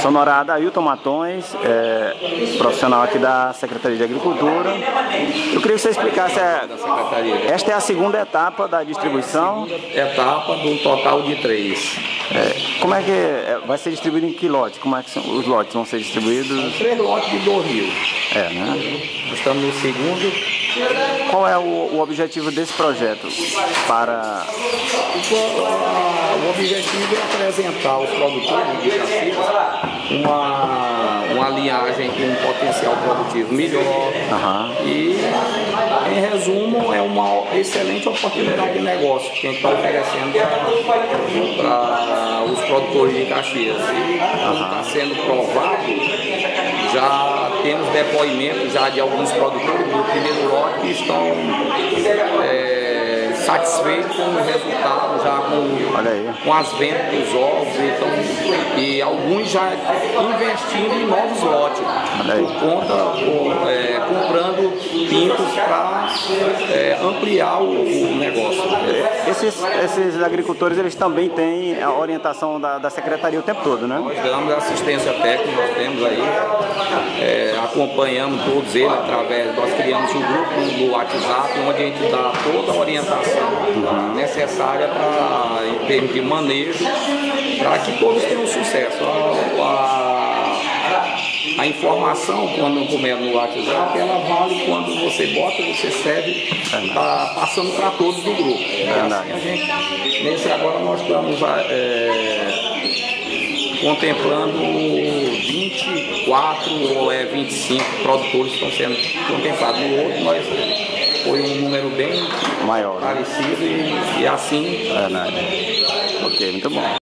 Sonorada Ailton Matões, é, profissional aqui da Secretaria de Agricultura. Eu queria que você explicasse, é, esta é a segunda etapa da distribuição? Etapa do total de três. É, como é que é, vai ser distribuído em que lotes? Como é que são, os lotes vão ser distribuídos? Três lotes de dois. É, né? Estamos no segundo. Qual é o, o objetivo desse projeto para... O, o objetivo é apresentar aos produtores de Caxias uma, uma linhagem com um potencial produtivo melhor. Uhum. E, em resumo, é uma excelente oportunidade de negócio que a gente está oferecendo para os produtores de Caxias. E está sendo provado, já temos depoimentos já de alguns produtores do primeiro lote que estão satisfeitos com o resultado, já com, com as vendas dos ovos, então, e alguns já investindo em novos lotes, por conta, por, é, comprando pintos para é, ampliar o, o negócio. Esses, esses agricultores eles também têm a orientação da, da secretaria o tempo todo, né? Nós damos assistência técnica, nós temos aí, é, acompanhamos todos eles através, nós criamos um grupo no WhatsApp onde a gente dá toda a orientação uhum. necessária para em termos de manejo, para que todos tenham sucesso. A, a, a informação, quando começa no WhatsApp, ela vale quando você bota, você serve, está passando para todos do grupo. É assim a gente, nesse agora nós estamos é, contemplando 24 ou é 25 produtores que estão sendo contemplados. No outro nós foi um número bem maior, parecido né? e, e assim. É, né? Ok, muito bom.